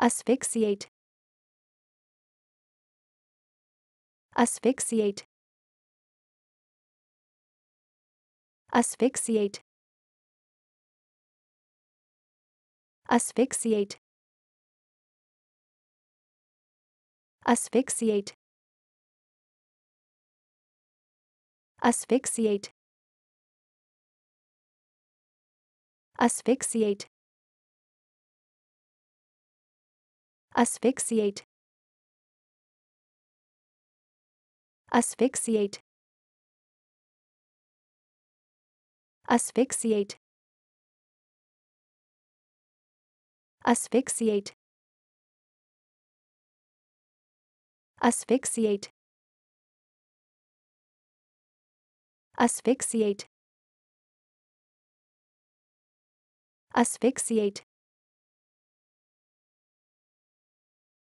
asphyxiate asphyxiate asphyxiate asphyxiate asphyxiate asphyxiate asphyxiate asphyxiate. Asphyxiate. Asphyxiate. Asphyxiate. Asphyxiate. Asphyxiate. Asphyxiate